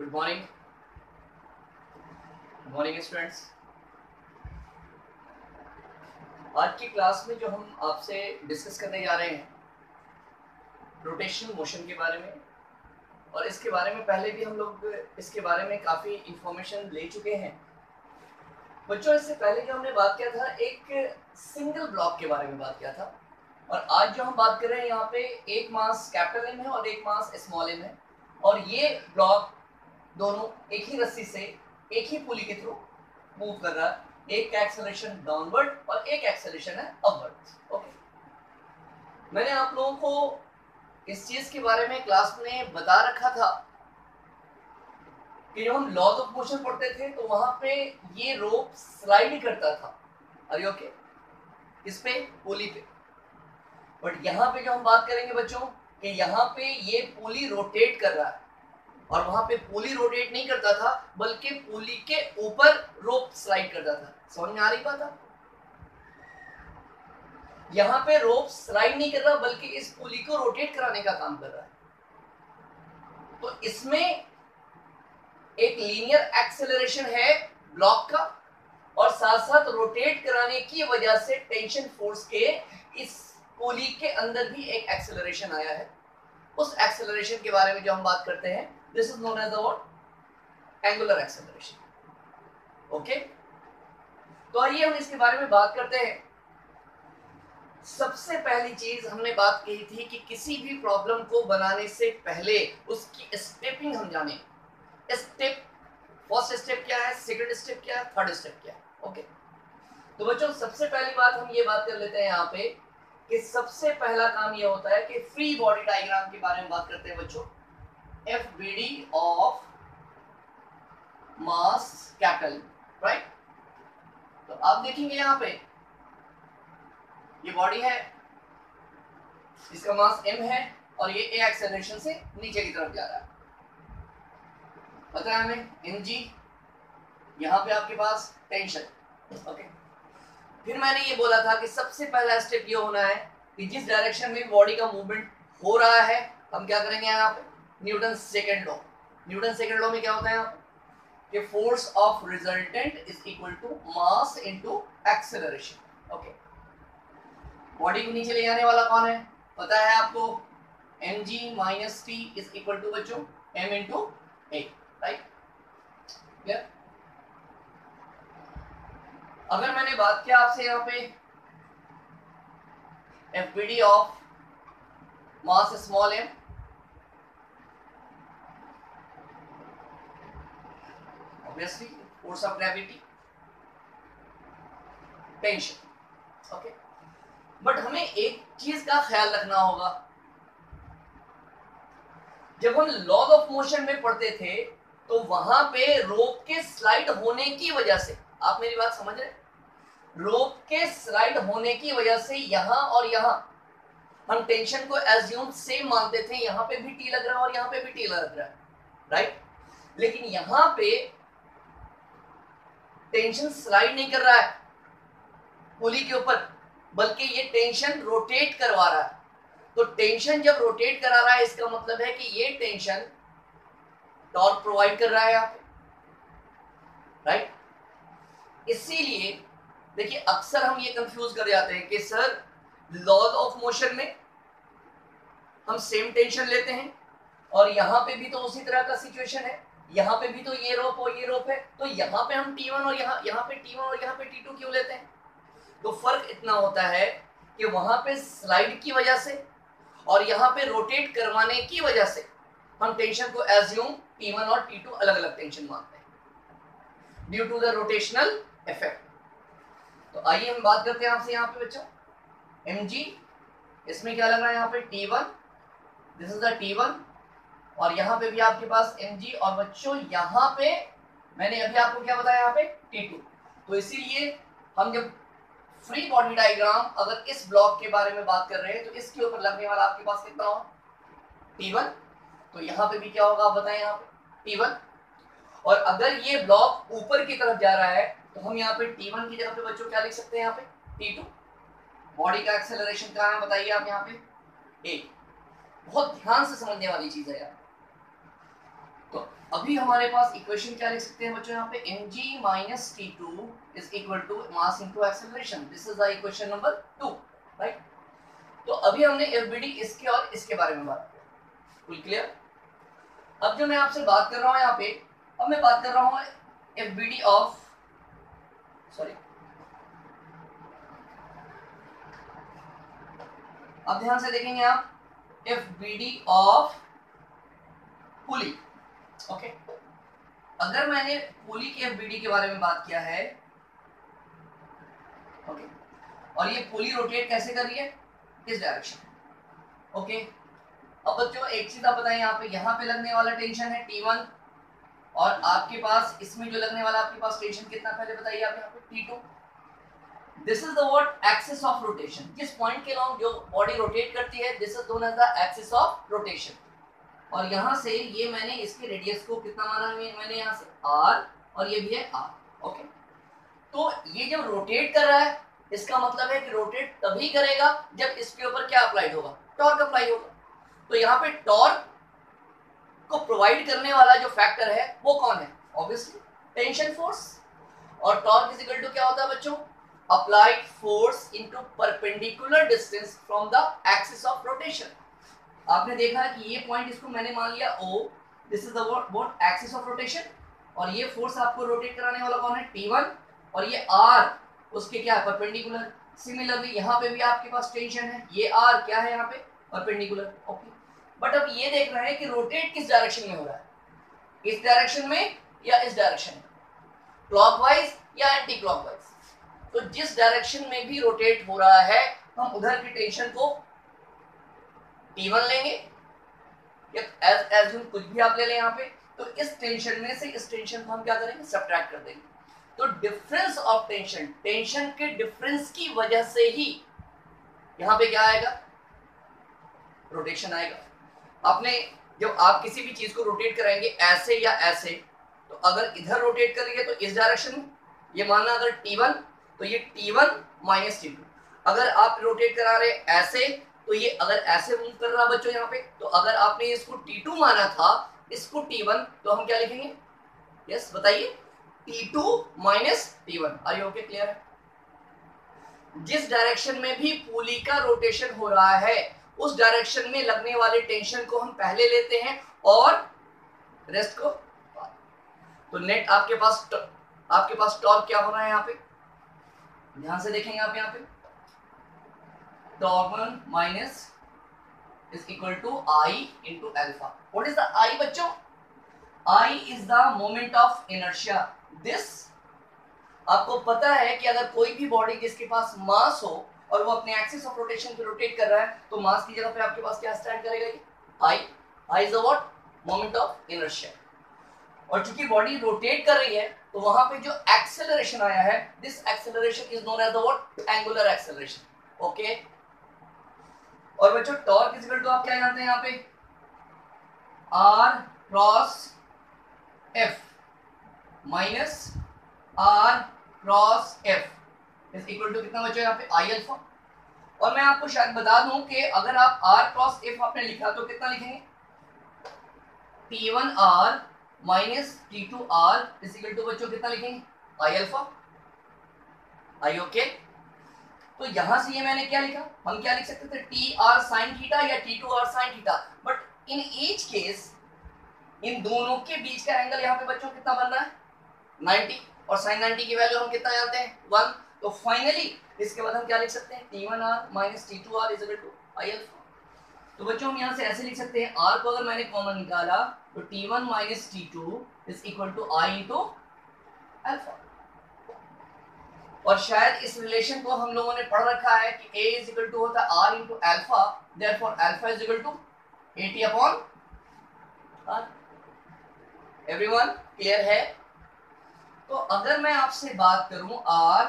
Good morning morning students आज की class में जो हम आपसे डिस्कस करने जा रहे हैं रोटेशनल मोशन के बारे में, और इसके बारे में पहले भी हम लोग इसके बारे में काफ़ी इंफॉर्मेशन ले चुके हैं। बच्चों, इससे पहले जो हमने बात किया था, एक सिंगल ब्लॉक के बारे में बात किया था, और आज जो हम बात कर रहे हैं, यहाँ पे एक मास कैपिटल एम है और एक मास स्मॉल एम है, और ये ब्लॉक दोनों एक ही रस्सी से, एक ही पुली के थ्रू मूव कर रहा है। एक का एक्सेलरेशन डाउनवर्ड और एक एक्सेलरेशन है अपवर्ड ओके मैंने आप लोगों को इस चीज़ के बारे में क्लास में बता रखा था कि जब हम लॉज ऑफ़ मोशन पढ़ते थे तो वहाँ पे ये रोप स्लाइड करता था। अरे ओके इस पे, पुली पे। बट यहाँ पे जो हम बात करेंगे बच्चों, कि यहाँ पे ये पुली रोटेट कर रहा है। और वहाँ पे पुली रोटेट नहीं करता था, बल्कि पुली के ऊपर रोप स्लाइड करता था। समझ में आ रही बात? यहाँ पे रोप स्लाइड नहीं कर रहा, बल्कि इस पुली को रोटेट कराने का काम कर रहा है। तो इसमें एक लीनियर एक्सेलरेशन है ब्लॉक का, और साथ साथ रोटेट कराने की वजह से टेंशन फोर्स के इस पुली के अंदर भी एक एक्सेलरेशन आया है। उस एक्सेलरेशन के बारे में जो हम बात करते हैं this is known as the angular acceleration okay तो आइए हम इसके बारे में बात करते हैं। सबसे पहली चीज़ हमने बात की थी कि किसी भी प्रॉब्लम को बनाने से पहले उसकी स्टेपिंग हम जाने। स्टेप फ़र्स्ट स्टेप क्या है? सेकंड स्टेप क्या है? थर्ड स्टेप क्या है? ओके तो बच्चों, सबसे पहली बात हम ये बात कर लेते हैं यहाँ पे कि सबसे पहला काम ये होता है कि फ्री बॉडी डायग्राम के बारे में बात करते हैं बच्चों। D of mass capital right तो आप देखेंगे यहाँ पे, ये बॉडी है, इसका मास m है, और ये a एक्सेलरेशन से नीचे की तरफ़ जा रहा है। पता है हमें जी यहाँ पे आपके पास टेंशन ओके फिर मैंने ये बोला था कि सबसे पहला स्टेप ये होना है कि जिस डायरेक्शन में बॉडी का मूवमेंट हो रहा है, हम क्या करेंगे यहाँ पे? Newton second law. Newton second law में क्या होता है? कि force of resultant is equal to mass into acceleration. Okay. Body को नीचे ले जाने वाला कौन है? पता है आपको? M G minus T is equal to बच्चों M into A right clear अगर मैंने बात किया आपसे यहाँ पे F B D of mass small M obviously force of gravity tension okay but हमें एक चीज़ का ख्याल रखना होगा। जब हम लॉज ऑफ़ मोशन में पढ़ते थे तो वहाँ पे रोप के स्लाइड होने की वजह से, आप मेरी बात समझ रहे रोप के स्लाइड होने की वजह से यहाँ और यहाँ, हम टेंशन को एज्यूम सेम मानते थे, यहाँ पे भी टी लग रहा है और यहाँ पे भी टी लग रहा है राइट लेकिन यहाँ पे टेंशन स्लाइड नहीं कर रहा है। पुली के ऊपर, बल्कि ये टेंशन रोटेट करवा रहा है। तो टेंशन जब रोटेट करा रहा है, इसका मतलब है कि ये टेंशन टॉर्क प्रोवाइड कर रहा है यहाँ पे। राइट इसीलिए, देखिए, अक्सर हम ये कंफ्यूज कर जाते हैं कि, सर लॉज ऑफ़ मोशन में हम सेम टेंशन लेते हैं और यहाँ पे भी तो उसी तरह का सिचुएशन है। यहाँ पे भी तो ये रोप और ये रोप है तो यहाँ पे हम T1 और यहाँ यहाँ पे T1 और यहाँ पे T2 क्यों लेते हैं? तो फ़र्क इतना होता है कि वहाँ पे स्लाइड की वजह से और यहाँ पे रोटेट करवाने की वजह से हम टेंशन को एज्यूम T1 और T2 अलग अलग टेंशन मानते हैं due to the rotational effect तो आइए हम बात करते हैं आपसे यहाँ पे बच्चों। एम इसमें क्या लग रहा है यहाँ पे T1 this is the T1 और यहाँ पे भी आपके पास एम और बच्चों, यहाँ पे मैंने अभी आपको क्या बताया यहाँ पे? T2 तो इसीलिए हम जब फ्री बॉडी डायग्राम अगर इस ब्लॉक के बारे में बात कर रहे हैं तो इसके ऊपर लगने वाला आपके पास कितना हो T1 तो यहाँ पे भी क्या होगा, आप बताएँ यहाँ पे। T1 और अगर ये ब्लॉक ऊपर की तरफ़ जा रहा है तो हम यहाँ पे T1 की जगह पे बच्चों क्या लिख सकते हैं यहाँ पे? T2 बॉडी का एक्सेलरेशन कहाँ है, बताइए आप यहाँ पे। ए बहुत ध्यान से समझने वाली चीज़ है यार। अभी हमारे पास इक्वेशन क्या लिख सकते हैं बच्चों यहाँ पे? M G minus T two is equal to mass into acceleration this is equation number two right तो अभी हमने एफ़ इसके और इसके बारे में बात फुल क्लियर अब जो मैं आपसे बात कर रहा हूँ यहाँ पे, अब मैं बात कर रहा हूँ एफ़ ऑफ़ सॉरी अब ध्यान से देखेंगे आप एफ़ ऑफ़ पुली ओके अगर मैंने पुली के एफ़ के बारे में बात किया है ओके और ये पुली रोटेट कैसे कर रही है? इस डायरेक्शन ओके अब बच्चों, एक चीज़ आप बताएँ, यहाँ पे यहाँ पे लगने वाला टेंशन है टी वन और आपके पास, इसमें जो लगने वाला आपके पास टेंशन कितना पहले बताइए आप यहाँ पे? T two this is the word axis of rotation जिस पॉइंट के लॉन्ग जो बॉडी रोटेट करती है? This is known as the axis of rotation और यहाँ से ये मैंने इसके रेडियस को कितना माना है? मैंने यहाँ से आर और ये भी है आर ओके तो ये जब रोटेट कर रहा है, इसका मतलब है कि रोटेट तभी करेगा जब इसके ऊपर क्या अप्लाइड होगा? टॉर्क अप्लाई होगा। तो यहाँ पे टॉर्क को प्रोवाइड करने वाला जो फैक्टर है, वो कौन है? ऑब्वियसली टेंशन फोर्स और टॉर्क इज़ इक्वल टू क्या होता है बच्चों? Applied force into perpendicular distance from the axis of rotation. आपने देखा कि ये पॉइंट इसको मैंने मान लिया O this is the axis of rotation और ये फोर्स आपको रोटेट कराने वाला कौन है? T1 और ये R, उसके क्या है? परपेंडिकुलर सिमिलरली यहाँ पे भी आपके पास टेंशन है। ये R क्या है यहाँ पे? परपेंडिकुलर ओके बट अब ये देख रहे हैं कि रोटेट किस डायरेक्शन में हो रहा है? इस डायरेक्शन में या इस डायरेक्शन में? क्लॉकवाइज या एंटी क्लॉकवाइज तो जिस डायरेक्शन में भी रोटेट हो रहा है, हम उधर की टेंशन को T1 लेंगे। या एज एज कुछ भी आप ले लें यहाँ पे तो इस टेंशन में से इस टेंशन को हम क्या करेंगे? सब्ट्रैक्ट कर देंगे। तो डिफरेंस ऑफ़ टेंशन टेंशन के डिफरेंस की वजह से ही यहाँ पे क्या आएगा? रोटेशन आएगा। आपने जब आप किसी भी चीज़ को रोटेट कराएँगे ऐसे या ऐसे तो अगर इधर रोटेट करेंगे तो इस डायरेक्शन में। ये मानना अगर T1 तो ये T1 माइनस टी अगर आप रोटेट करा रहे ऐसे तो ये अगर ऐसे मूव कर रहा बच्चों यहाँ पे तो अगर आपने इसको T2 माना था, इसको T1 तो हम क्या लिखेंगे? यस बताइए। T2 minus T1 are you okay clear है? जिस डायरेक्शन में भी पुली का रोटेशन हो रहा है, उस डायरेक्शन में लगने वाले टेंशन को हम पहले लेते हैं और रेस्ट को तो नेट आपके पास आपके पास टॉर्क क्या हो रहा है यहाँ पे? ध्यान से देखेंगे आप यहाँ पे। One minus is equal to I into alpha what is the I बच्चों? I is the moment of inertia this आपको पता है कि अगर कोई भी बॉडी जिसके पास मास हो और वो अपने एक्सिस ऑफ़ रोटेशन पे रोटेट कर रहा है तो मास की जगह पे आपके पास क्या स्टैंड करेगा ये? I I is what moment of inertia और चूँकि बॉडी रोटेट कर रही है तो वहाँ पे जो एक्सेलरेशन आया है this acceleration is known as the what angular acceleration okay और बच्चों टॉर्क इज़ इक्वल टू आप क्या जानते हैं यहाँ पे? R cross F minus R cross F is equal to कितना बच्चों यहाँ पे? आई अल्फ़ा और मैं आपको शायद बता दूँ कि अगर आप आर क्रॉस एफ़ आपने लिखा तो कितना लिखेंगे? T one R minus T two R is equal to बच्चों कितना लिखेंगे? आई अल्फ़ा आई ओके तो यहाँ से ये मैंने क्या लिखा? हम क्या लिख सकते थे? टी आर साइन थीटा या T two R sine theta but in each case इन दोनों के बीच का एंगल यहाँ पे बच्चों कितना बन रहा है? 90 और साइन 90 की वैल्यू हम कितना जानते हैं? वन तो फाइनली इसके बाद हम क्या लिख सकते हैं? T one R minus T two R is equal to I alpha तो बच्चों, हम यहाँ से ऐसे लिख सकते हैं आर को अगर मैंने कॉमन निकाला तो T one minus T two is equal to I into alpha और शायद इस रिलेशन को हम लोगों ने पढ़ रखा है कि a इज़ इक्वल टू होता है r into alpha therefore alpha is equal to A T upon R everyone clear है? तो अगर मैं आपसे बात करूँ, r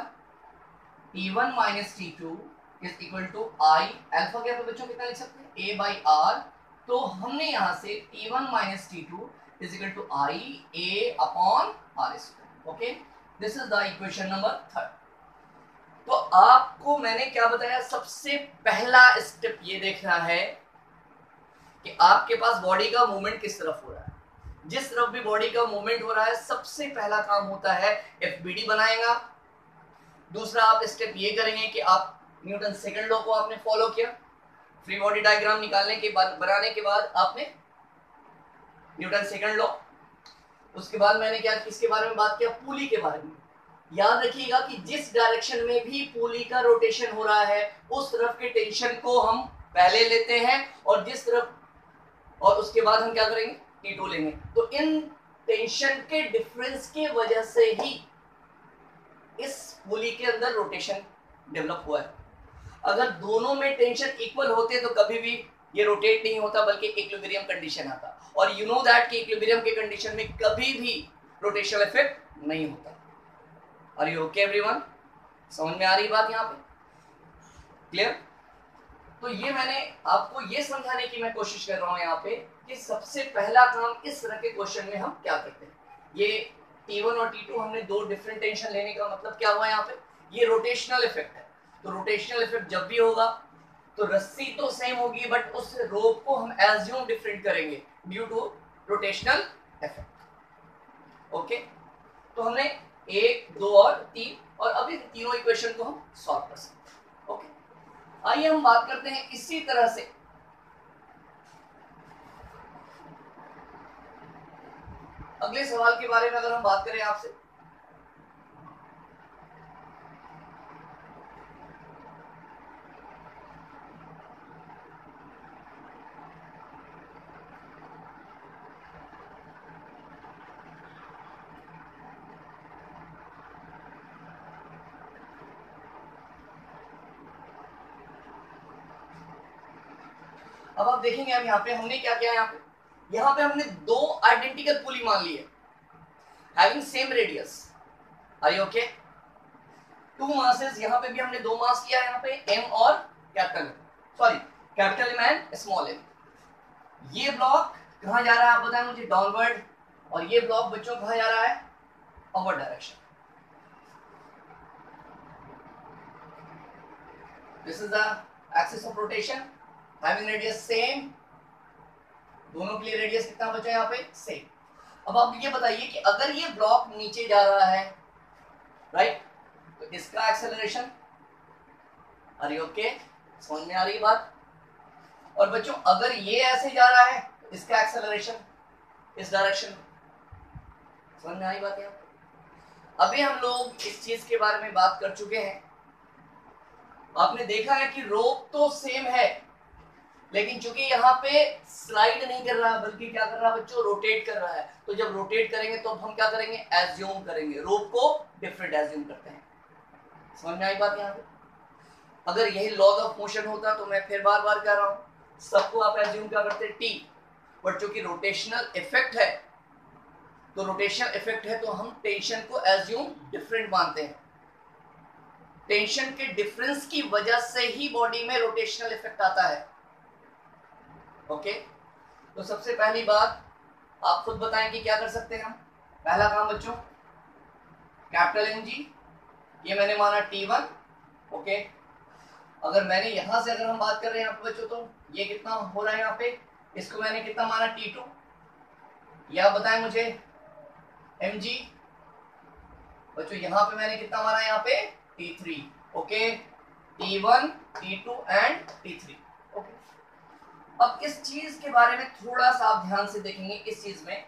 T one minus T two is equal to I alpha क्या तो बच्चों कितना लिख सकते हैं? ए बाई आर तो हमने यहाँ से T one minus T two is equal to I A upon R square okay this is the equation number third तो आपको मैंने क्या बताया? सबसे पहला स्टेप ये देखना है कि आपके पास बॉडी का मूवमेंट किस तरफ़ हो रहा है। जिस तरफ़ भी बॉडी का मूवमेंट हो रहा है, सबसे पहला काम होता है एफबीडी बनाएगा। दूसरा, आप स्टेप ये करेंगे कि आप न्यूटन सेकंड लॉ को आपने फॉलो किया। फ्री बॉडी डायग्राम निकालने के बाद, बनाने के बाद आपने न्यूटन सेकंड लॉ उसके बाद मैंने क्या, किसके बारे में बात किया? पुली के बारे में। याद रखिएगा कि जिस डायरेक्शन में भी पुली का रोटेशन हो रहा है, उस तरफ़ के टेंशन को हम पहले लेते हैं और जिस तरफ़, और उसके बाद हम क्या करेंगे? टी टू लेंगे। तो इन टेंशन के डिफरेंस के वजह से ही इस पुली के अंदर रोटेशन डेवलप हुआ है। अगर दोनों में टेंशन इक्वल होते तो कभी भी ये रोटेट नहीं होता, बल्कि इक्विलिब्रियम कंडीशन आता। और यू नो दैट कि इक्विलिब्रियम के कंडीशन में कभी भी रोटेशनल इफ़ेक्ट नहीं होता। आर यू ओके एवरीवन समझ में आ रही बात यहाँ पे? क्लियर तो ये मैंने आपको ये समझाने की मैं कोशिश कर रहा हूँ यहाँ पे कि सबसे पहला काम इस तरह के क्वेश्चन में हम क्या करते हैं? ये T1 और T2 हमने दो डिफरेंट टेंशन लेने का मतलब क्या हुआ यहाँ पे? ये रोटेशनल इफ़ेक्ट है। तो रोटेशनल इफ़ेक्ट जब भी होगा तो रस्सी तो सेम होगी बट उस रोप को हम एज्यूम डिफरेंट करेंगे due to rotational effect okay तो हमने एक, दो और, तीन, और अभी तीनों इक्वेशन को हम सॉल्व कर सकते हैं। ओके आइए हम बात करते हैं इसी तरह से। अगले सवाल के बारे में अगर हम बात करें आपसे अब आप देखेंगे हम यहाँ पे हमने क्या किया यहाँ पे? यहाँ पे हमने दो आइडेंटिकल पुली मान लिए। Having same radius okay two masses यहाँ पे भी हमने दो मास किया यहाँ पे एम और capital sorry capital M and small M ये ब्लॉक कहाँ जा रहा है आप बताएँ मुझे? डाउनवर्ड और ये ब्लॉक बच्चों कहाँ जा रहा है? Upward direction this is the axis of rotation having radius same दोनों के लिए रेडियस कितना बचा यहाँ पे? सेम अब आप ये बताइए कि अगर ये ब्लॉक नीचे जा रहा है राइट तो इसका एक्सेलरेशन अरे ओके समझ में आ रही बात? और बच्चों, अगर ये ऐसे जा रहा है तो इसका एक्सेलरेशन इस डायरेक्शन समझ में आ रही बात यहाँ अभी हम लोग इस चीज़ के बारे में बात कर चुके हैं। आपने देखा है कि रोप तो सेम है लेकिन चूँकि यहाँ पे स्लाइड नहीं कर रहा, बल्कि क्या कर रहा है बच्चों? रोटेट कर रहा है। तो जब रोटेट करेंगे तो हम क्या करेंगे? एज्यूम करेंगे। रोप को डिफरेंट एज्यूम करते हैं। समझ में आई बात यहाँ पे? अगर यही लॉज ऑफ़ मोशन होता तो मैं फिर बार बार कह रहा हूँ, सबको आप एज्यूम क्या करते? टी बट चूँकि रोटेशनल इफ़ेक्ट है तो रोटेशनल इफ़ेक्ट है तो हम टेंशन को एज्यूम डिफरेंट मानते हैं। टेंशन के डिफरेंस की वजह से ही बॉडी में रोटेशनल इफ़ेक्ट आता है। ओके तो सबसे पहली बात, आप खुद बताएँ कि क्या कर सकते हैं हम? पहला काम बच्चों कैपिटल एम जी ये मैंने माना टी वन ओके अगर मैंने यहाँ से अगर हम बात कर रहे हैं पे बच्चों तो ये कितना हो रहा है यहाँ पे? इसको मैंने कितना माना टी टू या बताएँ मुझे एम जी बच्चों, यहाँ पे मैंने कितना माना यहाँ पे? T three okay T one T two and T three अब इस चीज़ के बारे में थोड़ा सा आप ध्यान से देखेंगे, इस चीज़ में।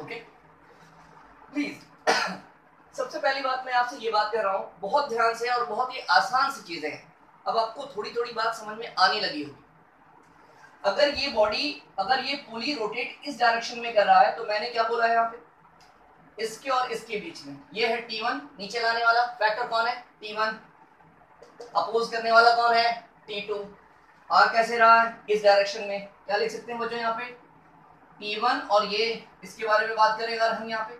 ओके प्लीज़ सबसे पहली बात मैं आपसे ये बात कर रहा हूँ, बहुत ध्यान से और बहुत ही आसान सी चीज़ें हैं। अब आपको थोड़ी थोड़ी बात समझ में आने लगी होगी। अगर ये बॉडी अगर ये पुली रोटेट इस डायरेक्शन में कर रहा है तो मैंने क्या बोला है यहाँ पे? इसके और इसके बीच में। ये है T1 नीचे लाने वाला फैक्टर कौन है? T1 अपोज करने वाला कौन है? T2 आर कैसे रहा है? इस डायरेक्शन में। क्या लिख सकते हैं बच्चों यहाँ पे? T1 और ये, इसके बारे में बात करें अगर हम यहाँ पे।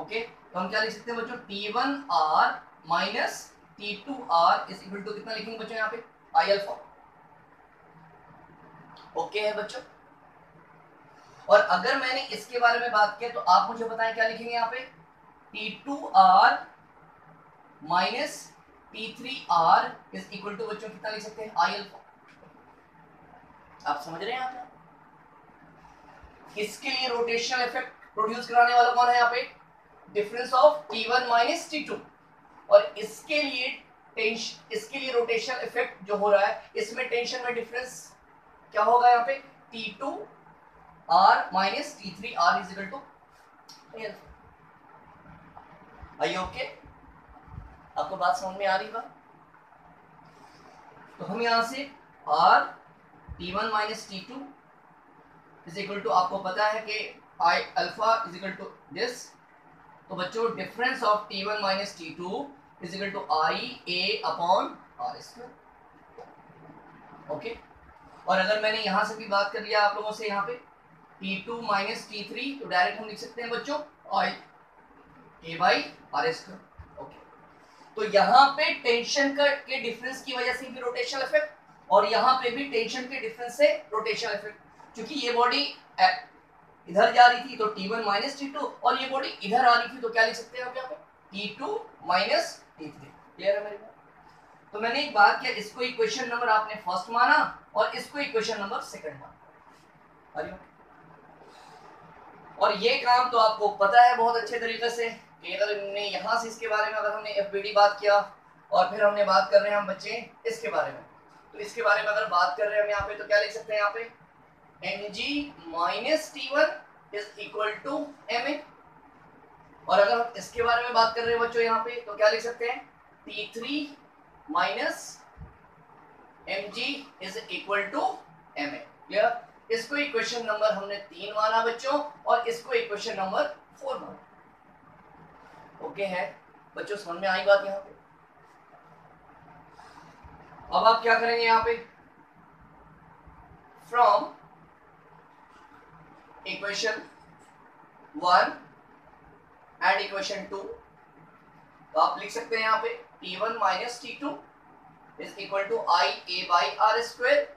ओके तो हम क्या लिख सकते हैं बच्चों? T1 R minus T2 R is equal to कितना लिखेंगे बच्चों यहाँ पे? आई अल्फ़ा ओके है बच्चों? और अगर मैंने इसके बारे में बात किया तो आप मुझे बताएँ क्या लिखेंगे यहाँ पे? T two R minus T three R is equal to बच्चों कितना लिख सकते हैं? आई अल्फ़ा आप समझ रहे हैं यहाँ पे? इसके लिए रोटेशनल इफ़ेक्ट प्रोड्यूस कराने वाला कौन है यहाँ पे? Difference of T1 minus T2 और इसके लिए टेंशन इसके लिए रोटेशनल इफ़ेक्ट जो हो रहा है, इसमें टेंशन में डिफरेंस क्या होगा यहाँ पे? T2 R minus T three R is equal to आइए ओके आपको बात समझ में आ रही बात? तो हम यहाँ से R T1 minus T two is equal to आपको पता है कि I alpha is equal to this तो बच्चों difference of T1 minus T two is equal to I A upon R square okay और अगर मैंने यहाँ से भी बात कर लिया आप लोगों से यहाँ पे T two minus T three तो डायरेक्ट हम लिख सकते हैं बच्चों I A by R S okay तो यहाँ पे टेंशन का, के डिफरेंस की वजह से भी रोटेशनल इफ़ेक्ट और यहाँ पे भी टेंशन के डिफरेंस से रोटेशनल इफ़ेक्ट क्योंकि ये बॉडी इधर जा रही थी तो T one minus T two और ये बॉडी इधर आ रही थी तो क्या लिख सकते हैं आप पे? T two minus T three clear है मेरी बात? तो मैंने एक बात किया, इसको इक्वेशन नंबर आपने फ़र्स्ट माना और इसको इक्वेशन नंबर सेकंड माना। और ये काम तो आपको पता है बहुत अच्छे तरीके से अगर हमने यहाँ से इसके बारे में अगर हमने एफ़ बात किया और फिर हमने बात कर रहे हैं हम बच्चे इसके बारे में। तो इसके बारे में अगर बात कर रहे हैं हम यहाँ पे तो क्या लिख सकते हैं यहाँ पे? G minus T one is equal to M A और अगर हम इसके बारे में बात कर रहे हैं बच्चों यहाँ पे तो क्या लिख सकते हैं? T three minus M G is equal to M A clear इसको इक्वेशन नंबर हमने तीन माना बच्चों, और इसको इक्वेशन नंबर फोर माना। ओके है? बच्चों, समझ में आई बात यहाँ पे? अब आप क्या करेंगे यहाँ पे? From equation one and equation two तो आप लिख सकते हैं यहाँ पे T one minus T two is equal to I A by R square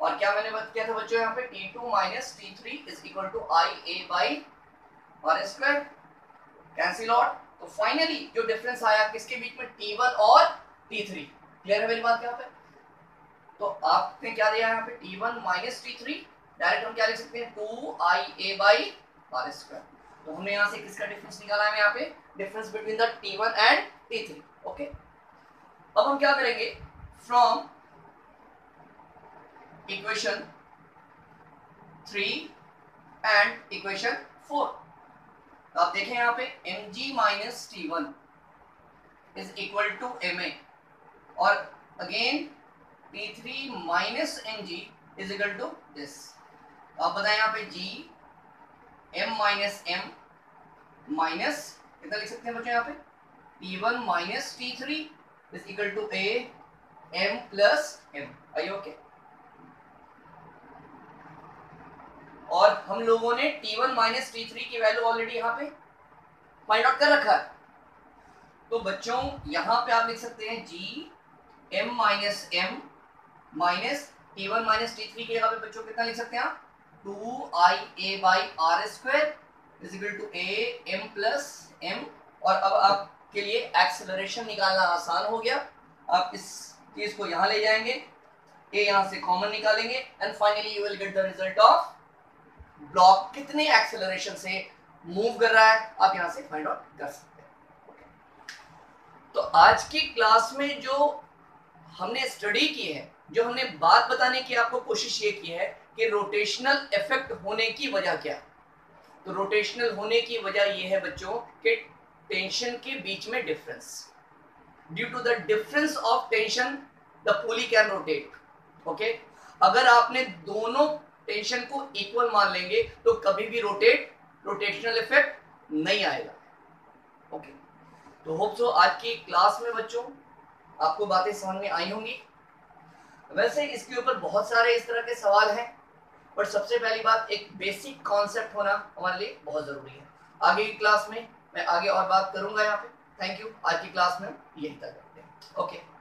और क्या मैंने बात किया था बच्चों यहाँ पे? T two minus T three is equal to I A by R square cancel out तो फाइनली जो डिफरेंस आया, किसके बीच में? टी वन और टी थ्री क्लियर है मेरी बात यहाँ पे? तो आपने क्या दिया यहाँ पे? T one minus T three direct हम क्या लिख सकते हैं? Two I A by R square तो हमने यहाँ से किसका डिफरेंस निकाला है यहाँ पे? Difference between the T one and T three okay अब हम क्या करेंगे? From equation three and equation four तो आप देखें यहाँ पे M G minus T one is equal to M A और again T three minus M G is equal to this तो आप बताएँ यहाँ पे G M minus M minus कितना लिख सकते हैं बच्चों यहाँ पे? T one minus T three equal to a, m plus m. Are you okay? और हम लोगों ने T1 माइनस टी थ्री की वैल्यू ऑलरेडी यहाँ पे फाइंड आउट कर रखा है। तो बच्चों, यहाँ पे आप लिख सकते हैं G, M minus M minus T one minus T three की जगह पे बच्चों कितना लिख सकते हैं आप? Two I A by R square is equal to A, M plus M. और अब आपके लिए एक्सेलरेशन निकालना आसान हो गया। आप इस चीज़ को यहाँ ले जाएँगे। ए यहाँ से कॉमन निकालेंगे। And finally you will get the result of block कितने एक्सेलरेशन से मूव कर रहा है। आप यहाँ से फाइंड आउट कर सकते हैं। तो आज की क्लास में जो हमने स्टडी की है, जो हमने बात बताने की आपको कोशिश ये की है कि रोटेशनल इफ़ेक्ट होने की वजह क्या? तो रोटेशनल होने की वजह यह है बच्चों कि टेंशन के बीच में difference due to the difference of tension the pulley can rotate okay अगर आपने दोनों टेंशन को इक्वल मान लेंगे तो कभी भी रोटेट रोटेशनल इफ़ेक्ट नहीं आएगा. ओके. तो होप सो आज की क्लास में बच्चों, आपको बातें समझ में आई होंगी. वैसे इसके ऊपर बहुत सारे इस तरह के सवाल हैं। पर सबसे पहली बात, एक बेसिक कॉन्सेप्ट होना हमारे लिए बहुत ज़रूरी है। आगे की क्लास में मैं आगे और बात करूँगा यहाँ पे। थैंक यू आज की क्लास में यही तक करते हैं। ओके